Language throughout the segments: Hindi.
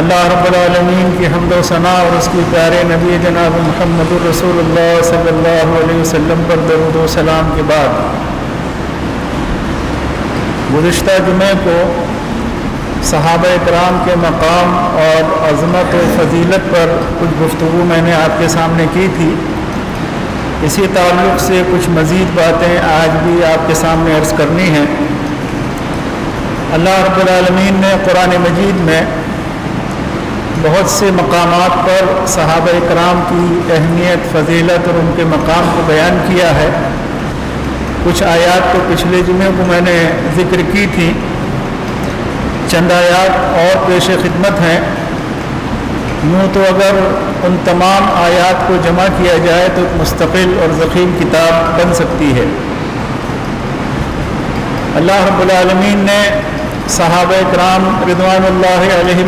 अल्लाह रब्बुल की हमद सना और उसकी प्यारे नबी जनाब मोहम्मद रसूलुल्लाह सल्लल्लाहु अलैहि वसल्लम पर दरूद सलाम के बाद गुज्त जुमे को सहाब कराम के मकाम और अज़मत फजीलत पर कुछ गुफ्तु मैंने आपके सामने की थी। इसी ताल्लुक़ से कुछ मज़ीद बातें आज भी आपके सामने अर्ज़ करनी हैं। अल्लाह रब्बुल ने कुरान मजीद में बहुत से मकाम पर सहाब कराम की अहमियत, फजीलत और उनके मकाम को बयान किया है। कुछ आयात तो पिछले जुमे को मैंने ज़िक्र की थी। चंद आयात और पेश खिदमत हैं। यूँ तो अगर उन तमाम आयात को जमा किया जाए तो मुस्तकिल और ज़ख़ीम किताब बन सकती है। अल्लाह रब्बुल ने सहाब कराम रिदवान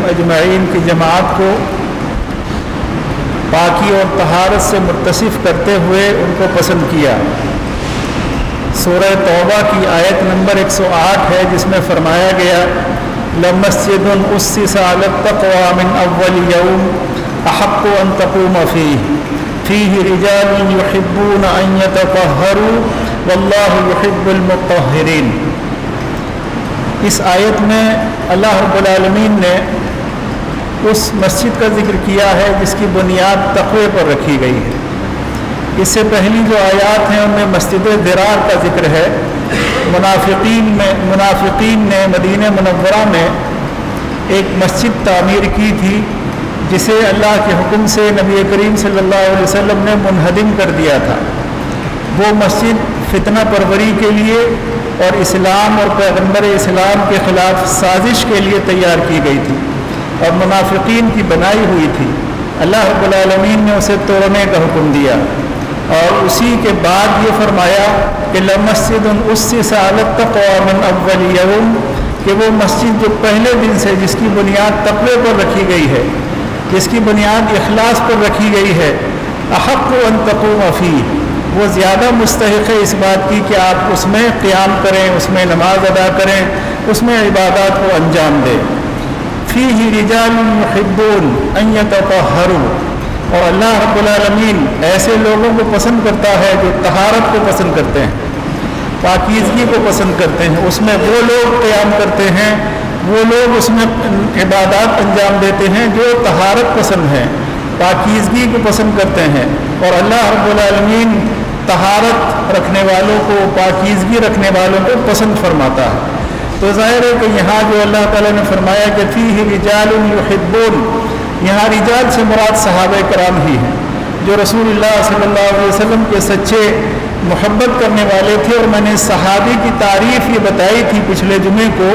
अजमाइन की जमात को पाकि और तहारत से मुतसिफ़ करते हुए उनको पसंद किया। सूरह तौबा की आयत नंबर 108 है, जिसमें फरमाया गया लमस्जिद उसमिन अव्वल यौम अहक़ अन तकूम फ़ी फ़ी रिजाल युहिब्बून अन यततहरू वल्लाहु युहिब्बुल मुतहहिरीन इस आयत में अल्लाह रब्बुल आलमीन ने उस मस्जिद का ज़िक्र किया है, जिसकी बुनियाद तकवे पर रखी गई है। इससे पहली जो आयात हैं, उनमें मस्जिद दरार का ज़िक्र है। मुनाफिकीन में, मुनाफिकीन ने मदीन मनवरा में एक मस्जिद तामीर की थी, जिसे अल्लाह के हुक्म से नबी करीम सल्लल्लाहु अलैहि वसल्लम ने मुनहदिम कर दिया था। वो मस्जिद फितना परवरी के लिए और इस्लाम और पैगंबर इस्लाम के ख़िलाफ़ साजिश के लिए तैयार की गई थी और मुनाफिकीन की बनाई हुई थी। अल्लाह रब्बुल ने उसे तोड़ने का हुक्म दिया। और उसी के बाद ये फरमाया कि लमस्जिद उससे सालत तकवामिन अव्वल यौम, कि वो मस्जिद जो पहले दिन से जिसकी बुनियाद तकवे पर रखी गई है, जिसकी बुनियाद अखलास पर रखी गई है अहक अन तकूम फ़ी। वो ज़्यादा मुस्तक है इस बात की कि आप उसमें क़्याम करें, उसमें नमाज़ अदा करें, उसमें इबादत को अंजाम दें। फ़ी ही रिजालहिब्बून अयतहरू और अल्लाह रब्बुल ऐसे लोगों को पसंद करता है जो तहारत को पसंद करते हैं, पाकिजगी को पसंद करते हैं। उसमें वो लोग क़्याम करते हैं, वो लोग उसमें इबादत अंजाम देते हैं जो तहारत पसंद हैं, पाकिजगी को पसंद करते हैं। और अल्लाह रब्बुल तहारत रखने वालों को, पाकिजगी रखने वालों को पसंद फरमाता है। तो ज़ाहिर है कि यहाँ जो अल्लाह ताला ने फरमाया कि फ़ी ही रिजालहिब्बून यहाँ रिजाल से मुराद सहाब कराम ही हैं, जो रसूलुल्लाह सल्लल्लाहु अलैहि वसल्लम के सच्चे मोहब्बत करने वाले थे और मैंने सहाबी की तारीफ़ ये बताई थी पिछले जुमे को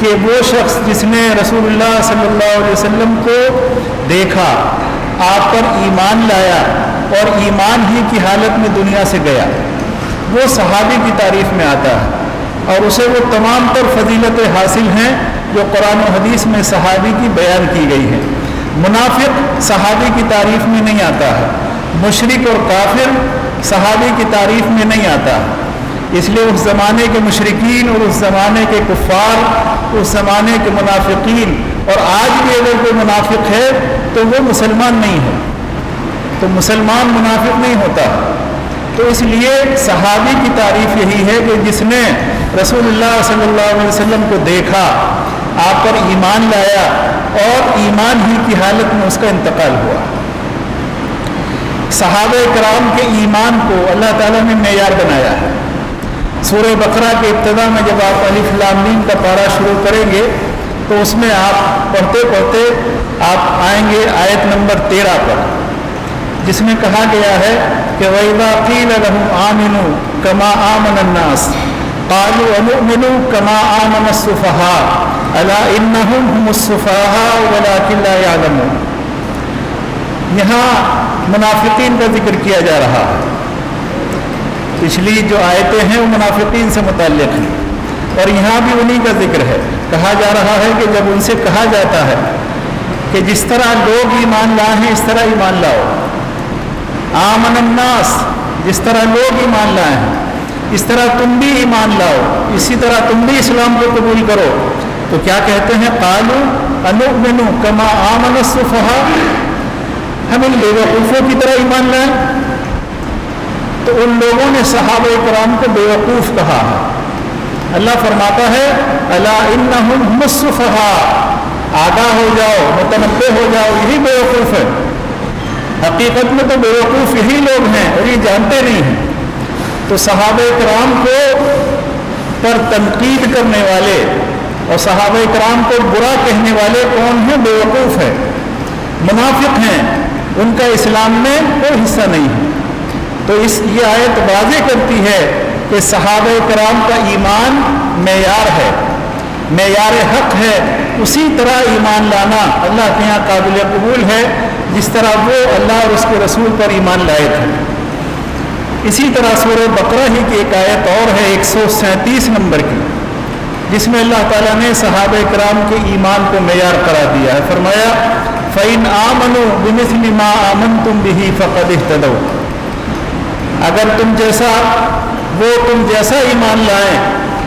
कि वो शख्स जिसने रसूलुल्लाह सल्लल्लाहु अलैहि वसल्लम को देखा, आप पर ईमान लाया और ईमान ही की हालत में दुनिया से गया। वो सहाबी की तारीफ़ में आता है और उसे वो तमाम तर फजीलतें हासिल हैं जो कुरान हदीस में सहाबी की बयान की गई है। मुनाफिक सहाबी की तारीफ़ में नहीं आता है। मुशरक और काफिर सहाबी की तारीफ़ में नहीं आता है। इसलिए उस ज़माने के मशरकिन और उस ज़माने के कुफ़ार, उस ज़माने के मुनाफिकीन और आज भी अगर कोई मुनाफिक है तो वो मुसलमान नहीं है। तो मुसलमान मुनाफिक नहीं होता। तो इसलिए सहाबी की तारीफ़ यही है कि जिसने सल्लल्लाहु अलैहि वसल्लम को देखा आप पर ईमान लाया और ईमान ही की हालत में उसका इंतकाल हुआ। सहाब कराम के ईमान को अल्लाह ताला ने मैार बनाया है। सूर्य बकरा के इब्तदा में जब आप अलीफलामीन का पारा शुरू करेंगे तो उसमें आप पढ़ते पढ़ते आप आएँगे आयत नंबर तेरह पर, जिसमें कहा गया है कि आमिनु कमा अनुमिनु कमा आमन सुफहा। अला यालमू यहाँ मुनाफिकीन का ज़िक्र किया जा रहा है पिछली जो आयतें हैं वो मुनाफिकीन से मुतल हैं और यहाँ भी उन्हीं का ज़िक्र है कहा जा रहा है कि जब उनसे कहा जाता है कि जिस तरह लोग ईमान लाए हैं इस तरह ईमान लाओ आमनन्नास जिस तरह लोग ईमान लाए हैं इस तरह तुम भी ईमान लाओ इसी तरह तुम भी इस्लाम को कबूल करो तो क्या कहते हैं? कालू अनुमिनु कमा आमन सुफहा हम इन बेवकूफ़ों की तरह ईमान लाए। तो उन लोगों ने सहाब कराम को बेवकूफ़ कहा अल्लाह फरमाता है अल्लाह इन मुसफ़हा आगा हो जाओ मुतनबे हो जाओ, यही बेवकूफ़ है। हकीकत में तो बेवकूफ़ यही लोग हैं और ये जानते नहीं हैं। तो सहाब कराम को पर तनकीद करने वाले और सहाब कराम को बुरा कहने वाले कौन हैं? बेवकूफ़ है। मुनाफिक हैं। उनका इस्लाम में कोई हिस्सा नहीं है। तो इस, ये आयत वाजे करती है कि सहाब कराम का ईमान मैार है। मैार हक है। उसी तरह ईमान लाना अल्लाह के यहाँ काबिल कबूल है। जिस तरह वो अल्लाह और उसके रसूल पर ईमान लाए थे इसी तरह सूर बकरा ही की एक आयत और है, एक सौ सैंतीस नंबर की। जिसमें अल्लाह ताला ने सहाब कराम के ईमान को मैार करा दिया है। फरमाया फ़ैन आमनो बिमिसली मा आमन तुम भी फ़कद तदो अगर तुम जैसा, वो तुम जैसा ईमान लाए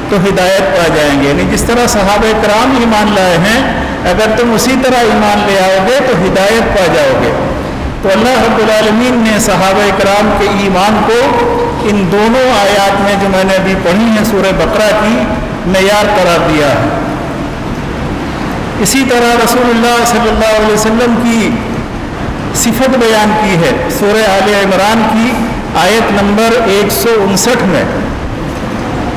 तो हिदायत पा जाएँगे। यानी जिस तरह सहाब कराम ईमान लाए हैं, अगर तुम उसी तरह ईमान ले आओगे तो हिदायत पा जाओगे। तो अल्लाह रबालमीन ने सहाब कराम के ईमान को इन दोनों आयात में जो मैंने अभी पढ़ी है सूर्य बकरा की मैार करार दिया है। इसी तरह अलैहि वसल्लम की सिफत बयान की है सूर आल इमरान की आयत नंबर एक में।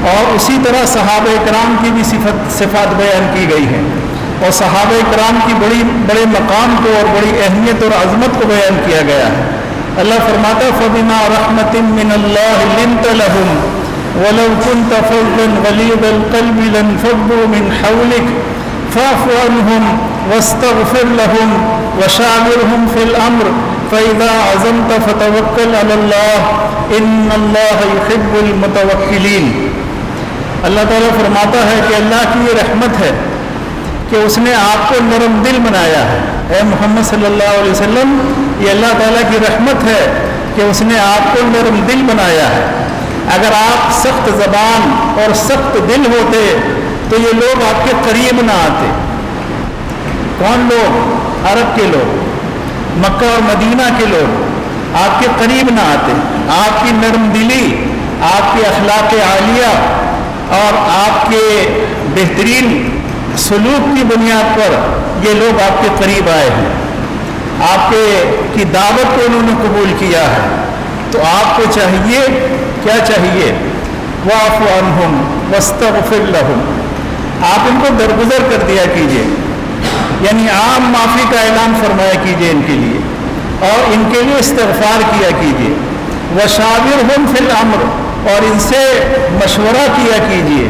और उसी तरह सहाब कराम की भी सिफत, सिफात बयान की गई है। और सहाब कराम की बड़ी, बड़े मकाम को और बड़ी अहमियत और अजमत को बयान किया गया है। अल्लाह फरमाता फ़बिमा रहमतिन मिनल्लाह वलव कुंत फज़्लन गलीज़ल क़ल्बि लनफ़द्दू मिन हौलिक फ़ाफ़ अनहुम वस्तगफिर लहुम वशाविरहुम फिल अम्र फ़ैदा अज़मत फ़तवक्कल अलल्लाह इन्नल्लाह युहिब्बुल मुतवक्किलीन अल्लाह ताला फरमाता है कि अल्लाह की ये रहमत है कि उसने आपको नरम दिल बनाया है ए मोहम्मद सल्लल्लाहु अलैहि वसल्लम ये अल्लाह ताला की रहमत है कि उसने आपको नरम दिल बनाया है अगर आप सख्त ज़बान और सख्त दिल होते तो ये लोग आपके करीब ना आते। कौन लोग? अरब के लोग, मक्का और मदीना के लोग, आपके करीब ना आते। आपकी नरम दिली, आपके अखलाक आलिया और आपके बेहतरीन सलूक की बुनियाद पर ये लोग आपके करीब आए हैं। आपके की दावत को उन्होंने कबूल किया है। तो आपको चाहिए क्या चाहिए? वाफ़ अनहुम आप इनको दरगुजर कर दिया कीजिए। यानी आम माफ़ी का ऐलान फरमाया कीजिए इनके लिए। और इनके लिए इस्तफार किया कीजिए। वशाविर हम फिल अम्र, और इनसे मशवरा किया कीजिए।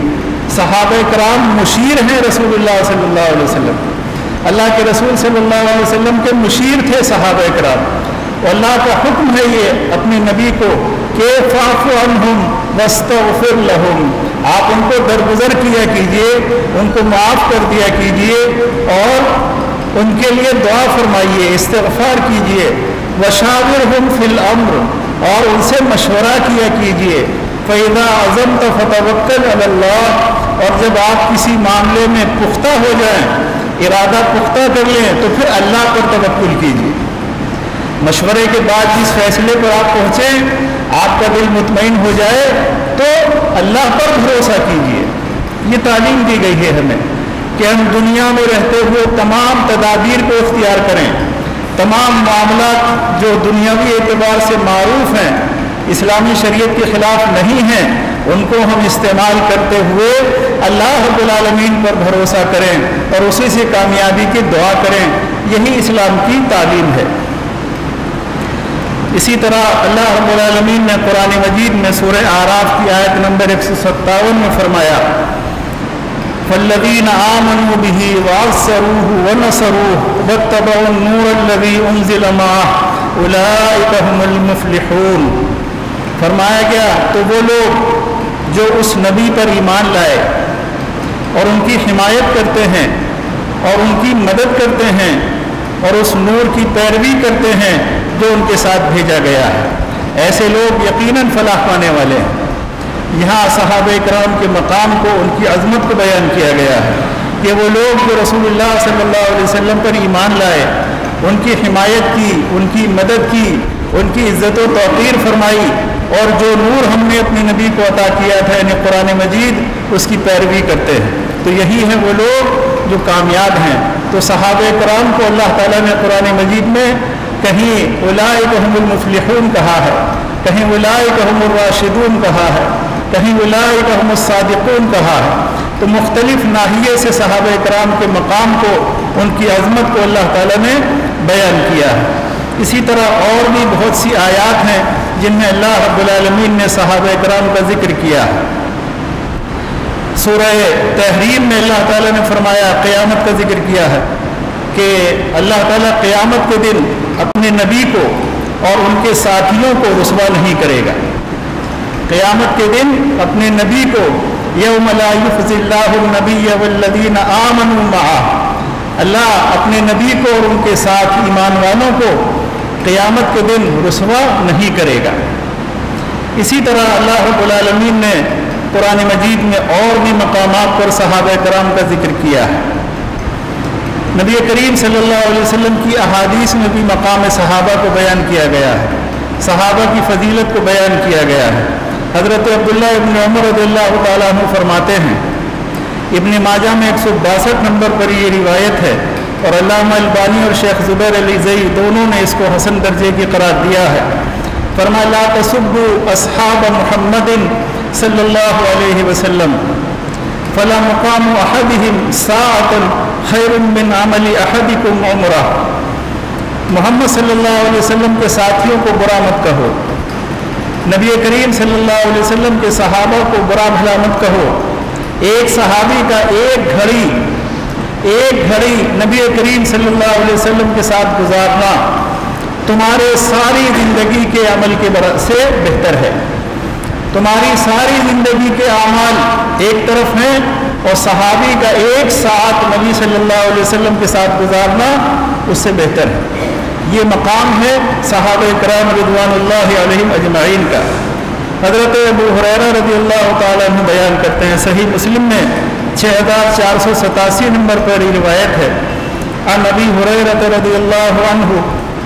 सहाब कराम मुशीर हैं सल्लल्लाहु अलैहि वसल्लम। अल्लाह के रसूल सल्लल्लाहु अलैहि वसल्लम के मुशीर थे सहाब कराम। अल्लाह का हुक्म है ये, अपने नबी को आप उनको दरगुजर किया कीजिए, उनको माफ़ कर दिया कीजिए और उनके लिए दुआ फरमाइए इस्तफ़ार कीजिए। वशाविर हम फिल अम्र, और उनसे मशवरा किया कीजिए। फ़ैदा अज़म तो फतवक्ल अल्लाह और जब आप किसी मामले में पुख्ता हो जाएँ, इरादा पुख्ता कर लें तो फिर अल्लाह पर तवक्ल कीजिए। मशवरे के बाद जिस फैसले पर आप पहुँचे आपका दिल मुतमिन हो जाए तो अल्लाह पर भरोसा कीजिए। ये तालीम दी गई है हमें कि हम दुनिया में रहते हुए तमाम तदाबीर को इख्तियार करें। तमाम मामला जो दुनियावी एतबार से मरूफ हैं, इस्लामी शरीयत के ख़िलाफ़ नहीं हैं, उनको हम इस्तेमाल करते हुए अल्लाह रबालमीन पर भरोसा करें और उसी से कामयाबी की दुआ करें। यही इस्लाम की तालीम है। इसी तरह अल्लाह रबालमीन ने कुरान मजीद में सूर आराफ की आयत नंबर एक सौ सत्तावन में फरमाया आमनु फरमाया गया तो वो लोग जो उस नबी पर ईमान लाए और उनकी हिमायत करते हैं और उनकी मदद करते हैं और उस नूर की पैरवी करते हैं जो उनके साथ भेजा गया है। ऐसे लोग यकीनन फलाह पाने वाले हैं। यहाँ सहाब कराम के मकाम को, उनकी अजमत को बयान किया गया है कि वो लोग जो रसूलुल्लाह सल्लल्लाहु अलैहि वसल्लम पर ईमान लाए, उनकी हिमायत की, उनकी मदद की, उनकी इज़्ज़त तोक़ीर फरमाई और जो नूर हमने अपने नबी को अता किया था, यानी कुरान मजीद, उसकी पैरवी करते हैं। तो यही है वो लोग जो कामयाब हैं। तो सहाब कराम को अल्लाह ताला ने कुरान मजीद में कहीं उलाए कहमुलमफलून कहा है, कहीं उलाए कहमुलराशिदून कहा है, कहीं उलाकून कहा है। तो मुख्तलिफ़ नाहिए से सहाब कराम के मकाम को, उनकी अजमत को अल्लाह ताला ने बयान किया है। इसी तरह और भी बहुत सी आयात हैं, जिनमें अल्लाह रबालमीन ने सहाब कराम का ज़िक्र किया है। सूरह तहरीम में अल्लाह ताला ने फरमाया, क़यामत का ज़िक्र किया है। कि अल्लाह ताला क़यामत के दिन अपने नबी को और उनके साथियों को रसवा नहीं करेगा। क़यामत के दिन अपने नबी को यौमलाफिल्लाबीन आमन अल्लाह अपने नबी को और उनके साथ ईमान वालों को क़यामत के दिन रसवा नहीं करेगा। इसी तरह अल्लाह रबालमीन ने कुरान मजीद में और भी मकाम पर सहाब कराम का ज़िक्र किया है। नबी करीम सल्लल्लाहु अलैहि वसल्लम की अहादीस में भी मकाम सहाबा को बयान किया गया है। सहाबा की फजीलत को बयान किया गया है। हज़रत अब्दुल्ला इबन उमर तु फरमाते हैं, इबन माजा में एक सौ बासठ नंबर पर ये रिवायत है और अल्लाबानी और शेख ज़ुबैर अली जई दोनों ने इसको हसन दर्जे की करार दिया है। फरमा तसुबु असहाब महमदिन सल्लल्लाहु अलैहि वसल्लम, फला मुकाम अहदिहिम खैरुम अमली अहदिकुम उमरा। मोहम्मद सल्लल्लाहु अलैहि वसल्लम के साथियों को बुरा मत कहो। नबी करीम सल्लल्लाहु अलैहि वसल्लम के सहाबा को बुरा भला मत कहो। एक सहाबी का एक घड़ी एक घड़ी नबी करीम सल्लल्लाहु अलैहि वसल्लम के साथ गुजारना तुम्हारे सारी ज़िंदगी के अमल के से बेहतर है। तुम्हारी सारी ज़िंदगी के अमाल एक तरफ़ हैं और सहाबी का एक साथ नबी सल्लल्लाहु अलैहि वसल्लम के साथ गुजारना उससे बेहतर है ये मकाम है साहब कराम रिजवान अजमाइन का हज़रत अबू हुरैरा रजी अल्लाह तु बयान करते हैं सही मुस्लिम में छः हज़ार चार सौ सतासी नंबर पर रिवायत है अन अबी हुरैरत रजी अल्लाह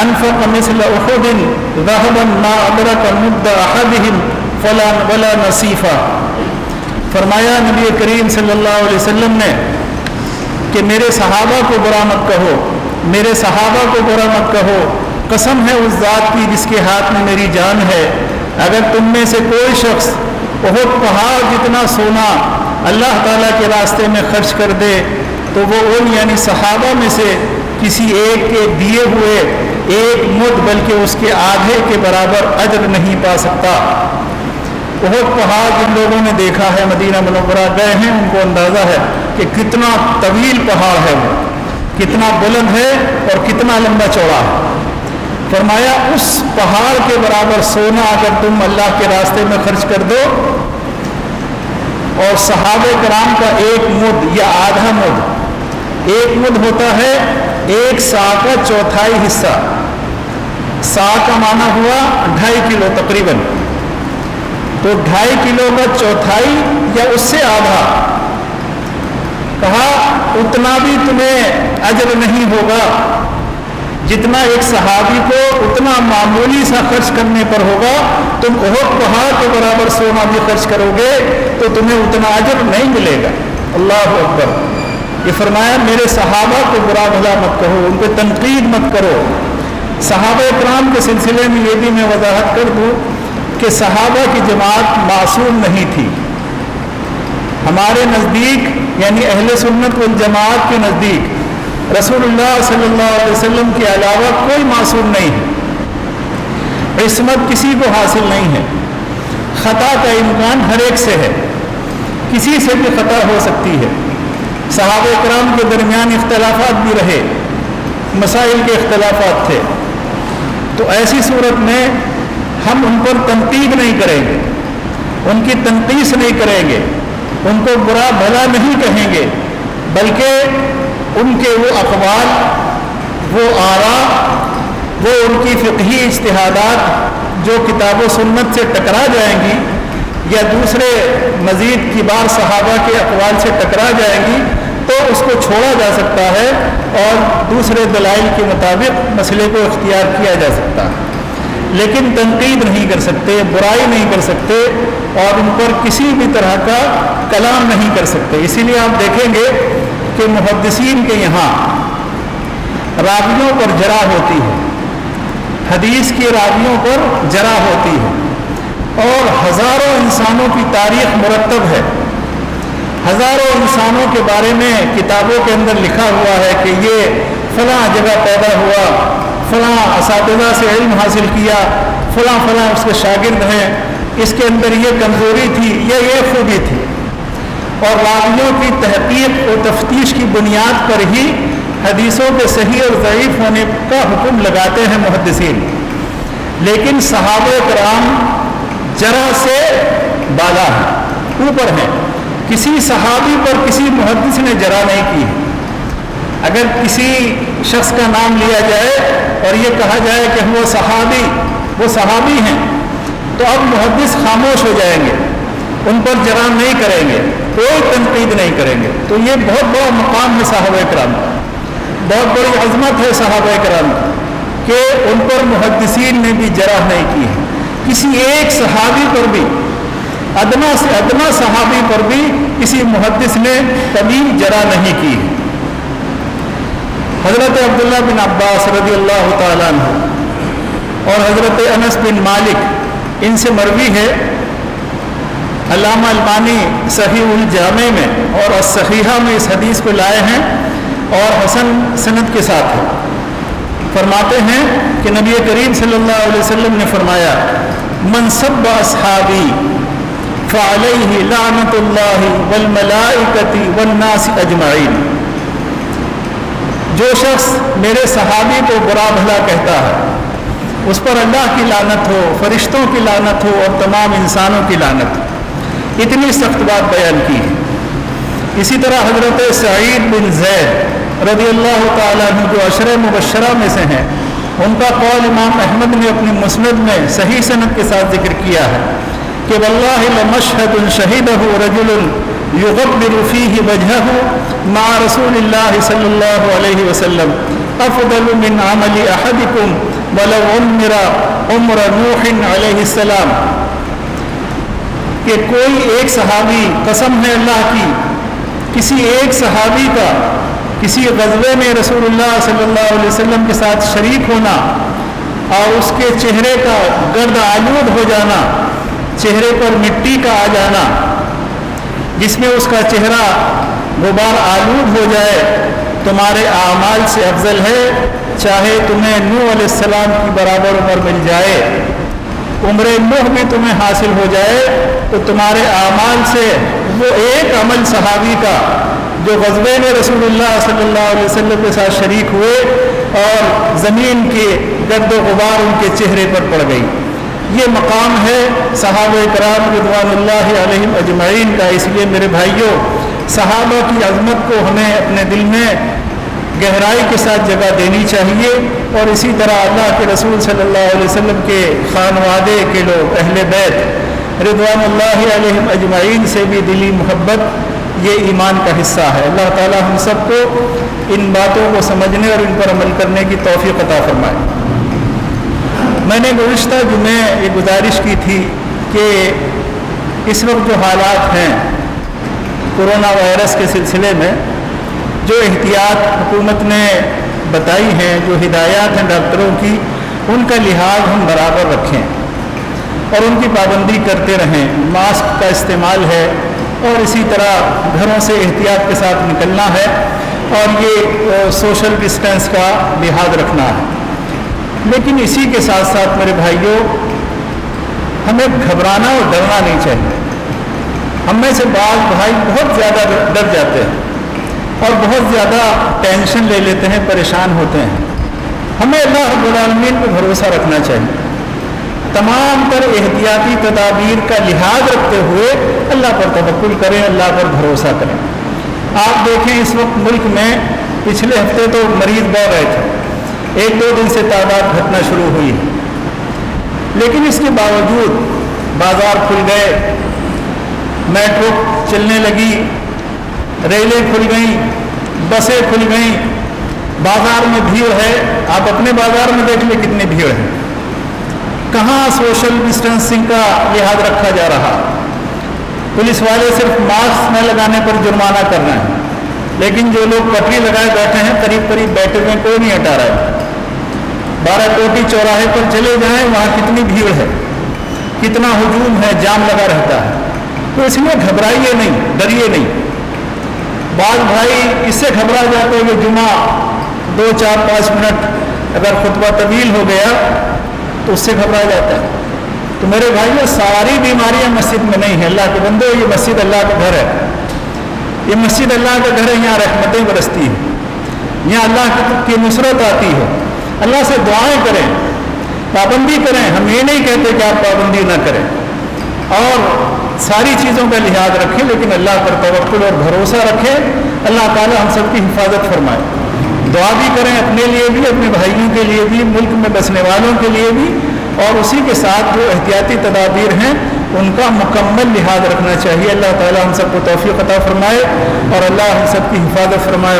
अनफ़ मिसल उहुदिन ज़हबन मा अदरक मुद्द अहदिहिम फला वला नसीफ़ा फरमाया नबी करीम सल्लल्लाहु अलैहि वसल्लम ने कि मेरे सहाबा को बुरा मत कहो मेरे सहाबा को बुरा मत कहो कसम है उस ज़ात की जिसके हाथ में मेरी जान है अगर तुम में से कोई शख्स बहुत पहाड़ जितना सोना अल्लाह ताला के रास्ते में खर्च कर दे तो वो उन, यानी सहाबा में से किसी एक के दिए हुए एक मुद, बल्कि उसके आधे के बराबर अजर नहीं पा सकता। बहुत पहाड़ जिन लोगों ने देखा है, मदीना मनोवरा गए हैं, उनको अंदाज़ा है कि कितना तवील पहाड़ है वो, कितना बुलंद है और कितना लंबा चौड़ा है। फरमाया, उस पहाड़ के बराबर सोना अगर तुम अल्लाह के रास्ते में खर्च कर दो, और सहाब कराम का एक मुद या आधा मुद एक मुद होता है, एक सा का चौथाई हिस्सा। सा का माना हुआ ढाई किलो तकरीबन। तो ढाई किलो का चौथाई या उससे आधा। कहा, उतना भी तुम्हें अजर नहीं होगा। जितना एक सहाबी को उतना मामूली सा खर्च करने पर होगा। तुम बहुत पहाड़ के बराबर सोना भी खर्च करोगे तो तुम्हें उतना अजर नहीं मिलेगा। अल्लाह अकबर। ये फरमाया, मेरे सहाबा को बुरा भला मत कहो, उन पर तनकीद मत करो। सहाबा कराम के सिलसिले में ये भी मैं वजाहत कर दूँ कि सहाबा की जमात मासूम नहीं थी। हमारे नज़दीक, यानी अहल सुन्नत वल जमात के नज़दीक, रसूलुल्लाह सल्लल्लाहु अलैहि वसल्लम के अलावा कोई मासूम नहीं है। इसमत किसी को हासिल नहीं है। ख़ता का इम्कान हर एक से है। किसी से भी ख़ता हो सकती है। सहाब कराम के दरमियान इख्तलाफात भी रहे, मसाइल के इख्तलाफात थे। तो ऐसी सूरत में हम उन पर तनकीद नहीं करेंगे, उनकी तनकीस नहीं करेंगे, उनको बुरा भला नहीं कहेंगे, बल्कि उनके वो अखबार, वो आरा, वो उनकी फ़िकी इज्तहादात जो किताब सुन्नत से टकरा जाएँगी या दूसरे मज़ीद किबार सहाबा के अकवाल से टकरा जाएँगी तो उसको छोड़ा जा सकता है और दूसरे दलाइल के मुताबिक मसले को इख्तियार किया जा सकता है। लेकिन तनकीद नहीं कर सकते, बुराई नहीं कर सकते और उन पर किसी भी तरह का कलाम नहीं कर सकते। इसीलिए आप देखेंगे कि मुहदसिन के यहाँ रावियों पर जरा होती है, हदीस के रावियों पर जरा होती है और हज़ारों इंसानों की तारीख मुरतब है। हज़ारों इंसानों के बारे में किताबों के अंदर लिखा हुआ है कि ये फला जगह पैदा हुआ, फला इस से इल्म हासिल किया, फला फला उसके शागिर्द हैं, इसके अंदर ये कमज़ोरी थी, या, ये खूबी थी। और रावियों की तहकीक और तफ्तीश की बुनियाद पर ही हदीसों के सही और ज़यीफ़ होने का हुक्म लगाते हैं मुहदसिन लेकिन सहाब कराम जरा से बाला है, ऊपर है। किसी सहाबी पर किसी मुहदस ने जरा नहीं की। अगर किसी शख्स का नाम लिया जाए और ये कहा जाए कि हम वो सहाबी वो सहाबी हैं तो अब मुहदस खामोश हो जाएँगे, उन पर जरा नहीं करेंगे, कोई तनकीद नहीं करेंगे। तो ये बहुत बड़ा मकाम है साहब कराम बहुत बड़ी अजमत है साहब कराम कि उन पर मुहदसिन ने भी जरा नहीं की है। किसी एक सहाबी पर भी अदना से अदना सहाबी पर भी किसी मुहदस ने कभी जरा नहीं की। हज़रत अब्दुल्ला बिन अब्बास रदी अल्लाह तु और हज़रत अनस बिन मालिक, इनसे मरवी है। अलामा अलबानी सही उल जामे में और सहीहा में इस हदीस को लाए हैं और हसन सनत के साथ है। फरमाते हैं कि नबी करीम सल्लल्लाहु अलैहि वसल्लम ने फरमाया मनसब असहाबी फ़ालही लानतुल्लाहि वन्नास अजमाइन जो शख्स मेरे सहाबी को बुरा भला कहता है उस पर अल्लाह की लानत हो फरिश्तों की लानत हो और तमाम इंसानों की लानत हो इतनी सख्त बात बयान की है इसी तरह हज़रत सईद बिन जैद रदी अल्लाह तु जो अशर मुबशरा में से हैं उनका कौल इमाम अहमद ने अपनी मुस्ंद में सही सनत के साथ ज़िक्र किया है कि वल्लाह मशहद शहीद रजुल युगबिरफ़ी वजह मा रसूल सल्लल्लाहु अलैहि वसल्लम। अफदल मिन अमल अहदिकुम वलौ उम्र उम्र नूह अलैहिस्सलाम कि कोई एक सहाबी, कसम है अल्लाह की, किसी एक सहाबी का किसी गजबे में रसूलुल्लाह सल्लल्लाहु अलैहि वसल्लम के साथ शरीक होना और उसके चेहरे का गर्द आलूद हो जाना चेहरे पर मिट्टी का आ जाना, जिसमें उसका चेहरा गुबार आलूद हो जाए, तुम्हारे आमाल से अफजल है, चाहे तुम्हें नूह सलाम की बराबर उम्र मिल जाए। उम्र नूह भी तुम्हें हासिल हो जाए तो तुम्हारे आमाल से वो एक अमल सहाबी का, जो गजबे में रसूलुल्लाह सल्लल्लाहु अलैहि वसल्लम के साथ शरीक हुए और ज़मीन के गर्द गुबार उनके चेहरे पर पड़ गई। ये मकाम है सहाब कराम रदवान अजमैन का। इसलिए मेरे भाइयों, सहाबा की अजमत को हमें अपने दिल में गहराई के साथ जगह देनी चाहिए और इसी तरह अल्लाह के रसूल सल्लल्लाहु अलैहि वसल्लम के खानवादे के लोग, अहल बैत रिदवान से भी दिली मोहब्बत, ये ईमान का हिस्सा है। अल्लाह ताला हम सबको इन बातों को समझने और इन पर अमल करने की तोफ़ी अता फरमाए। मैंने गुज्त जुमे ये गुजारिश की थी कि इस वक्त जो हालात हैं कोरोना वायरस के सिलसिले में, जो एहतियात हुकूमत ने बताई हैं, जो हिदायत हैं डॉक्टरों की, उनका लिहाज हम बराबर रखें और उनकी पाबंदी करते रहें। मास्क का इस्तेमाल है और इसी तरह घरों से एहतियात के साथ निकलना है और ये सोशल डिस्टेंस का लिहाज रखना है। लेकिन इसी के साथ साथ मेरे भाइयों, हमें घबराना और डरना नहीं चाहिए। हम में से बाल भाई बहुत ज़्यादा डर जाते हैं और बहुत ज़्यादा टेंशन ले लेते हैं, परेशान होते हैं। हमें अल्लाह रबालमीन पर भरोसा रखना चाहिए। तमाम तर एहतियाती तदाबीर का लिहाज रखते हुए अल्लाह पर तवक्ल करें, अल्लाह पर भरोसा करें। आप देखें इस वक्त मुल्क में पिछले हफ़्ते तो मरीज़ बढ़ रहे थे। एक दो दिन से तादाद घटना शुरू हुई। लेकिन इसके बावजूद बाज़ार खुल गए, मेट्रो चलने लगी, रेलें खुल गई, बसें खुल गई। बाज़ार में भीड़ है। आप अपने बाज़ार में देख लें कितनी भीड़ है। कहाँ सोशल डिस्टेंसिंग का लिहाज रखा जा रहा? पुलिस वाले सिर्फ़ मास्क न लगाने पर जुर्माना कर रहे हैं। लेकिन जो लोग पटरी लगाए बैठे हैं करीब करीब बैठे हुए कोई नहीं हटा रहा है। बारह कोटी चौराहे पर चले जाएँ, वहाँ कितनी भीड़ है? कितना हजूम है, जाम लगा रहता है। तो इसलिए घबराइए नहीं, डरिए नहीं। बाद भाई, इससे घबरा जाते हैं कि जुमा दो चार पाँच मिनट अगर खुतबा तवील हो गया तो उससे घबरा जाता है। तो मेरे भाइयों सारी बीमारियाँ मस्जिद में नहीं है। अल्लाह के बंदे, ये मस्जिद अल्लाह का घर है। ये मस्जिद अल्लाह का घर है, यहाँ रहमतें बरसती हैं। यहाँ अल्लाह की नुसरत आती है। अल्लाह से दुआएँ करें, पाबंदी करें। हम ये नहीं कहते कि आप पाबंदी ना करें। और सारी चीज़ों का लिहाज रखें, लेकिन अल्लाह पर तवक्ल और भरोसा रखें। अल्लाह ताला हम सबकी हिफाजत फरमाए। दुआ भी करें अपने लिए भी, अपने भाइयों के लिए भी, मुल्क में बसने वालों के लिए भी। और उसी के साथ जो एहतियाती तदाबीर हैं, उनका मुकम्मल लिहाज रखना चाहिए। अल्लाह ताला हम सबको तोफ़ी अता फ़रमाए और अल्लाह हम सब की हिफाजत फरमाए।